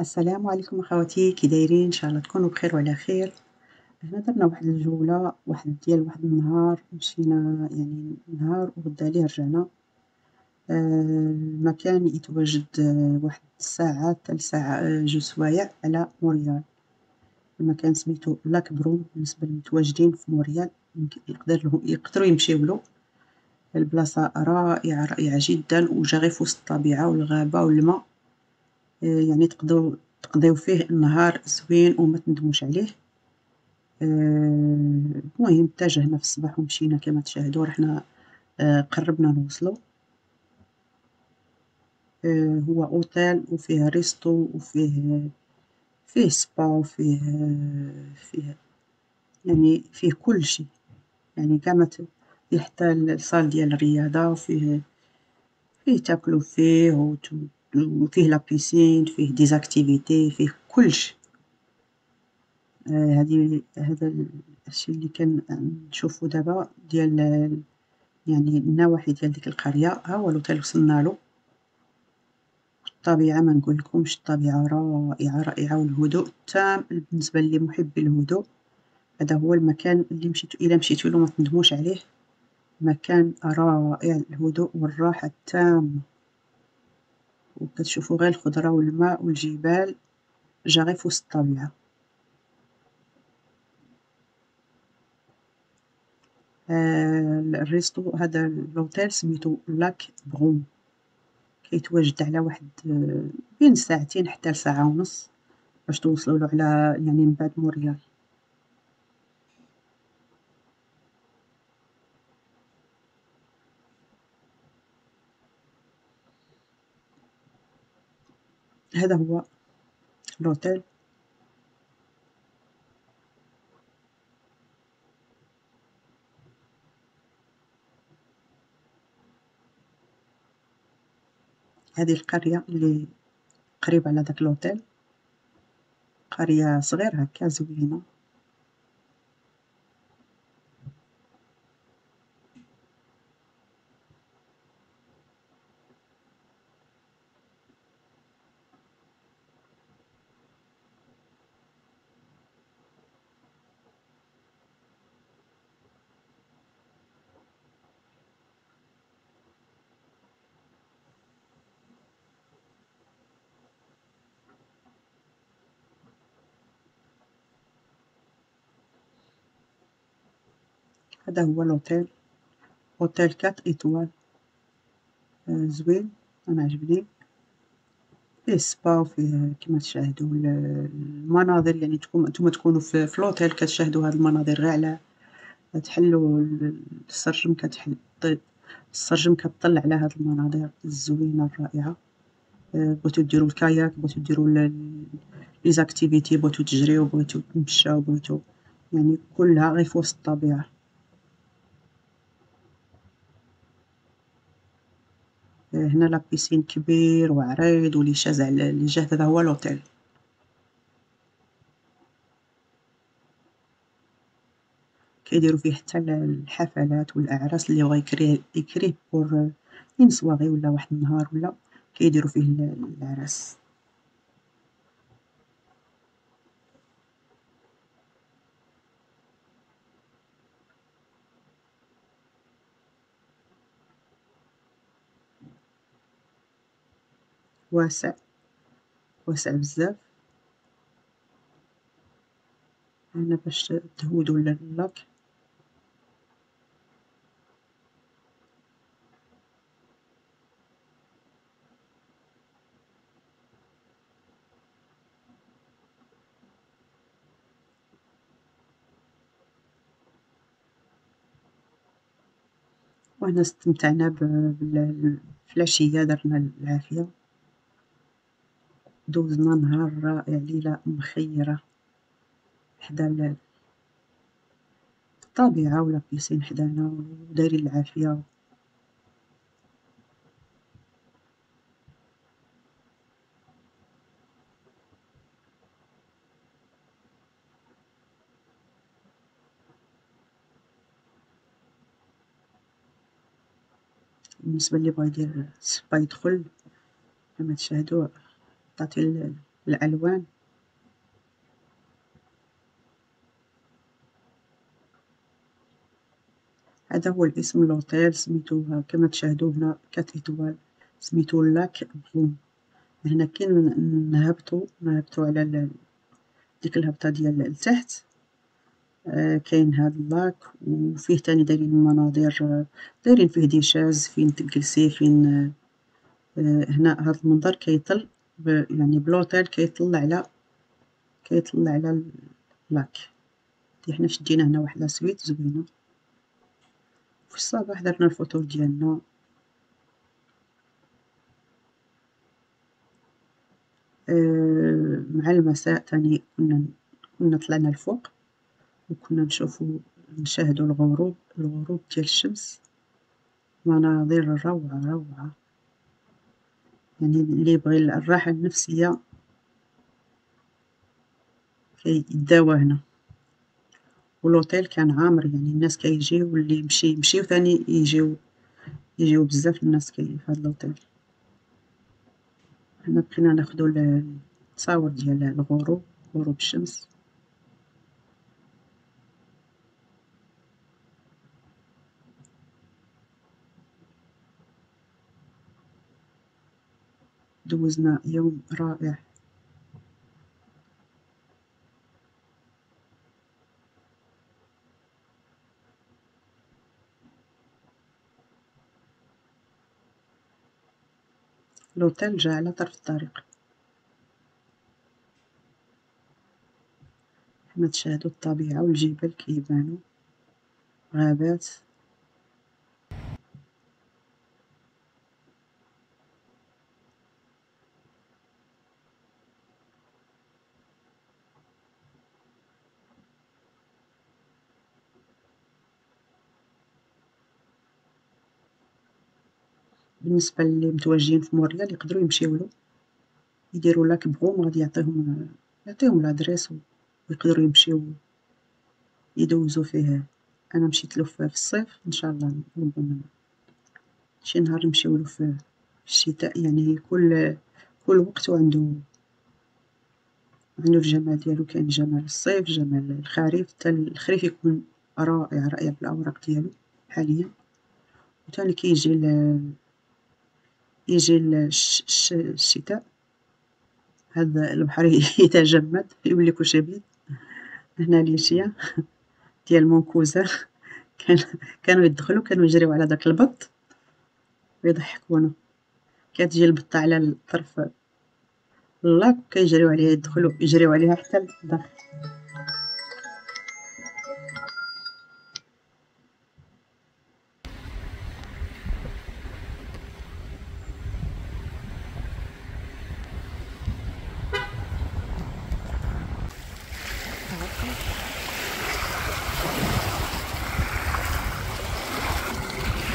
السلام عليكم أخواتي كي دايرين؟ إن شاء الله تكونوا بخير وعلى خير، هنا درنا واحد الجولة واحد ديال واحد النهار مشينا يعني نهار وغدا ليه رجعنا، المكان يتواجد واحد الساعة حتى لساعة جوج سوايع على موريال، المكان سميتو لاك بروم بالنسبة للمتواجدين في موريال يقدر يقدرو يمشيولو، البلاصة رائعة رائعة جدا وجا غير في وسط الطبيعة والغابة والما، يعني تقدرو تقضيو فيه النهار زوين ومتندموش عليه، المهم اتجهنا في الصباح ومشينا كما تشاهدو رحنا قربنا نوصلو، هو أوتيل وفيه ريستو وفيه فيه سبا وفيه فيه يعني فيه كلشي، يعني قاع ما ت- فيه حتى صال ديال الرياضة وفيه فيه تاكلو فيه وت- وفيه la piscine فيه des activités فيه كلشي، هذي هذا الشي اللي كنشوفو دابا ديال يعني النواحي ديال ديك القرية، ها هو l'hôtel وصلنالو، الطبيعة منقولكمش الطبيعة رائعة رائعة والهدوء التام بالنسبة لمحبي الهدوء، هذا هو المكان اللي مشيتو إلا مشيتولو متندموش عليه، مكان رائع الهدوء والراحة التامة، وكتشوفو غير الخضرة والما والجبال. جا غير في وسط الطبيعة، ال resto هذا l'hôtel سميتو لاك بروم، كيتواجد على واحد بين ساعتين حتى لساعة ونص باش توصلولو على يعني من بعد موريال، هذا هو لوتيل. هذه القرية اللي قريبة على داك لوتيل، قرية صغيرة هاكا زوينة. هذا هو l'hôtel، hôtel quatre étoiles، زوين. أنا عجبني، فيه سبا وفيه كما تشاهدو المناظر يعني نتوما تكونو في l'hôtel كتشاهدو هاد المناظر غير على تحلو السرجم كتحل السرجم كطل على هاد المناظر الزوينة الرائعة، بغيتو ديرو ال kayak بغيتو ديرو les activités بغيتو تجريو بغيتو تمشاو بغيتو يعني كلها غير في وسط الطبيعة. هنا la piscine كبير وعريض و les chaises على الجهة هذا هو l'hôtel. كيديرو فيه حتى الحفلات والأعراس اللي بغا يكري يكريه pour une soirée ولا واحد النهار ولا كيديرو فيه الأعراس. واسع واسع بزاف، هنا باش تهودو للاك. وهنا استمتعنا العشية درنا العافية، دوزنا نهار رائع ليلة مخيرة حدا الطبيعة ولابيسين حدانا ودايرين العافية. بالنسبة للي بغا يدير سبا يدخل كما تشاهدو تعطي الألوان. هذا هو الاسم لوطيل سميتو كما تشاهدو هنا quatre étoiles سميتو لاك بروم. هنا كي نهبطو نهبطو على ديك الهبطة ديال لتحت آه، كاين هاد ال lac وفيه تاني دايرين مناظر دايرين فيه des chaises فين تجلسي فين آه، هنا هاد المنظر كيطل. يعني بلوطيل كيطل على كيطل على ال lac حنا شدينا هنا واحد la suite زوينة. في الصباح درنا الفطور ديالنا. آه، مع المساء تاني كنا كنا طلعنا الفوق وكنا نشوفو نشاهدو الغروب الغروب ديال الشمس. مناظر روعة روعة. يعني اللي يبغي الراحة النفسية كيداوى هنا. ولوطيل كان عامر يعني الناس كيجيو واللي يمشي يمشي وثاني يجيو يجيو بزاف الناس كي في هاد لوطيل هنا بقينا ناخدو التصاور ديال الغروب غروب الشمس. دوزنا يوم رائع. لوطيل جا على طرف الطريق. كما تشاهدو الطبيعة والجبال كيبانو. غابات. بالنسبة للي متواجدين في موريال يقدرو يمشيولو لاك بغوم غادي يعطيهم يعطيهم لادريس ويقدرو يمشيو يدوزو فيه. أنا مشيتلو في الصيف إن شاء الله ربما شي نهار نمشيولو في الشتاء. يعني كل كل وقت وعندو عندو الجمال ديالو. كاين جمال الصيف جمال الخريف. حتى الخريف يكون رائع رائع بالأوراق ديالو حاليا. وتاني كيجي يجي الشتاء. هذا البحر يتجمد يولي كلشي بيض هنا ليشيا ديال مونكوزا. كان كانوا يدخلوا كانوا يجريو على داك البط ويضحكونا. كتجي البطة على الطرف اللاك كيجريو عليها يدخلوا يجريو عليها حتى للداخل.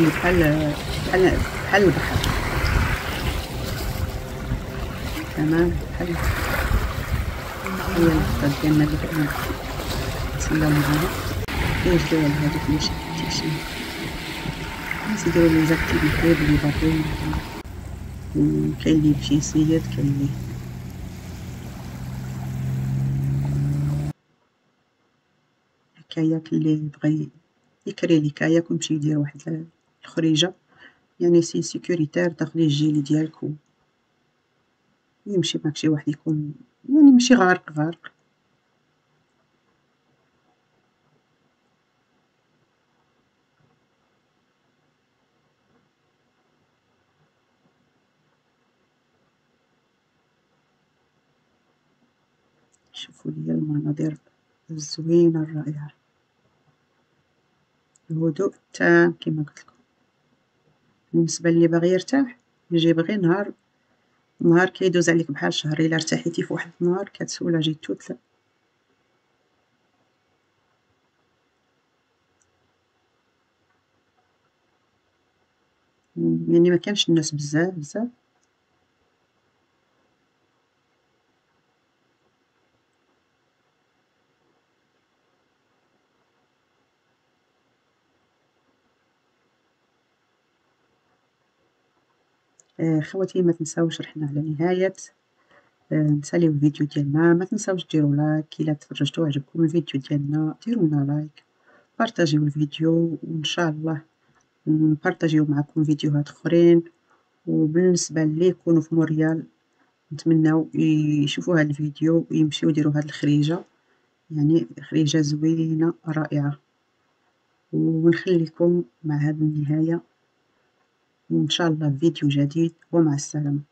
يعني بحال بحال بحال البحر. تمام؟ بحال هي الخطة ديالنا اللي كنا نتسلاو معاها كيجريو على هادوك لي شي الناس يديرو les activités بلي باغيين كاين اللي يمشي يصيد كاين اللي ال kayak اللي بغى يكري les kayaks ويمشي يدير واحد الخريجة يعني c'est sécuritaire تاخدي الجيلي ديالك و يمشي معاك شي واحد يكون يعني ماشي غارق غارق. شوفوا لي المناظر الزوينة الرائعة. الهدوء التام كما قلت لكم. بالنسبة للي باغي يرتاح يجي غير نهار نهار كيدوز عليك بحال شهر إلا ارتحيتي في واحد النهار كتسولاجي توت يعني ما كانش الناس بزاف بزاف. خواتي ما تنساوش رحنا على نهاية نساليو الفيديو ديالنا، متنساوش ديرو like. إلا تفرجتو عجبكم الفيديو ديالنا ديرولنا like، partagiو الفيديو و إن شاء الله نpartagiو معاكم فيديوهات خرين، و بالنسبة للي يكونو في مونريال نتمناو يشوفو هاد الفيديو و يمشيو يديرو هاد الخرجة، يعني خرجة زوينة رائعة، و نخليكم مع هاد النهاية. و إن شاء الله فيديو جديد و مع السلامة.